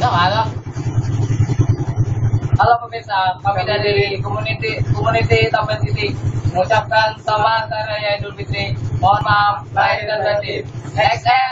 Enggak ada. Halo pemirsa, kami dari community community Taman city mengucapkan selamat hari raya Idul Fitri. Mohon maaf lahir dan batin. XL.